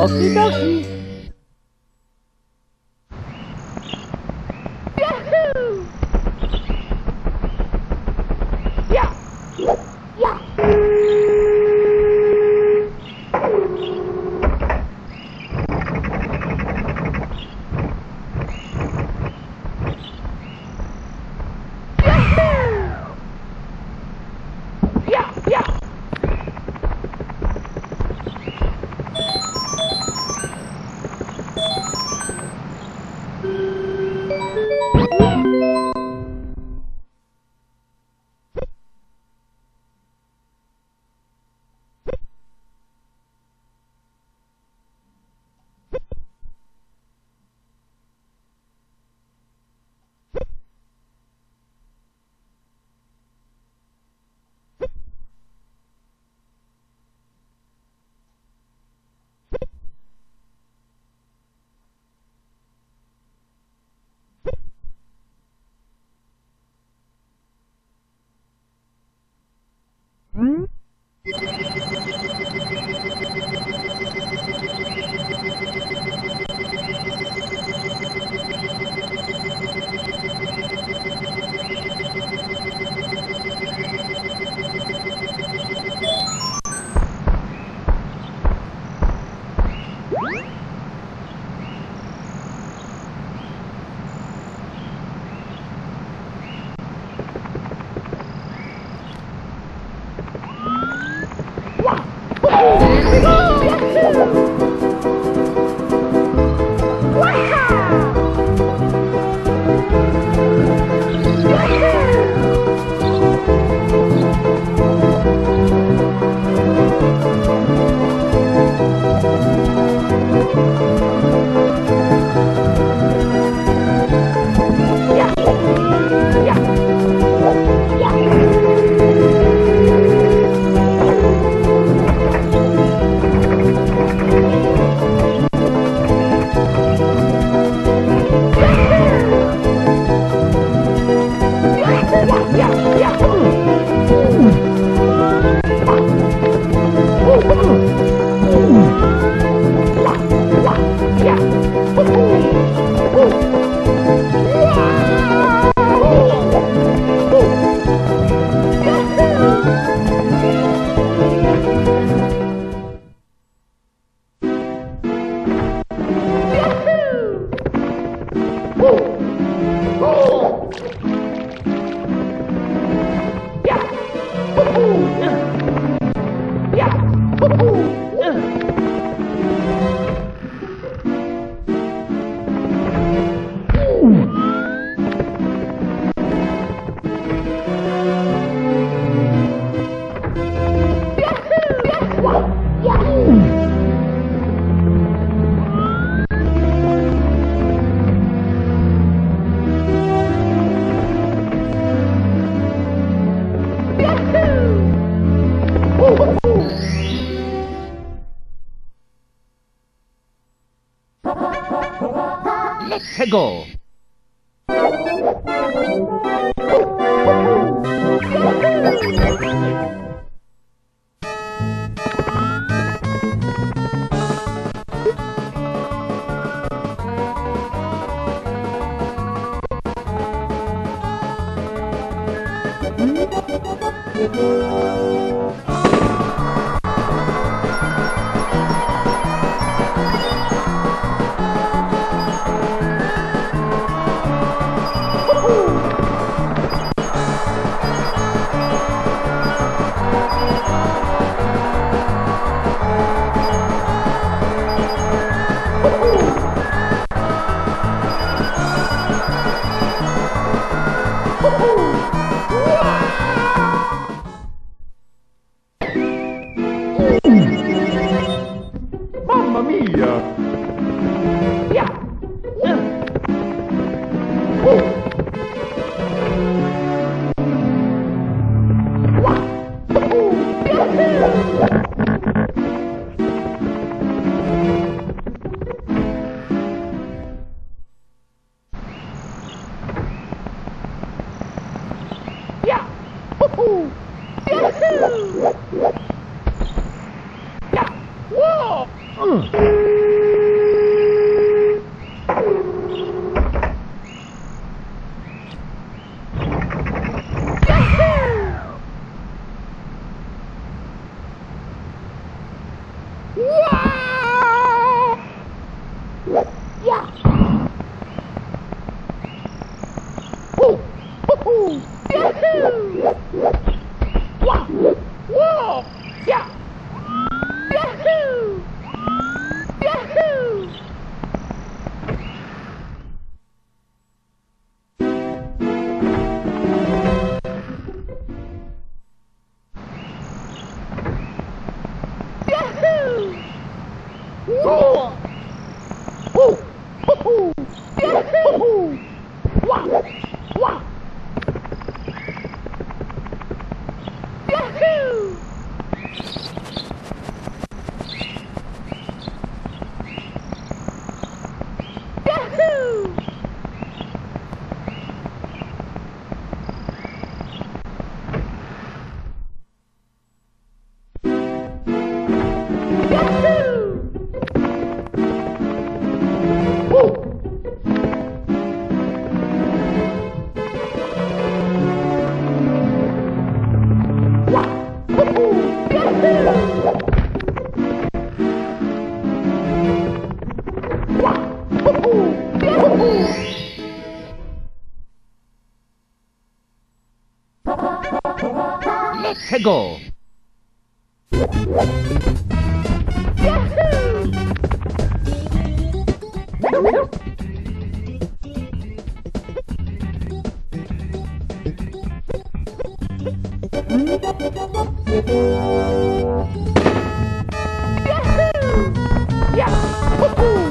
Só que assim. Let's go. Mexico. Uhul! Yahoo! Woo!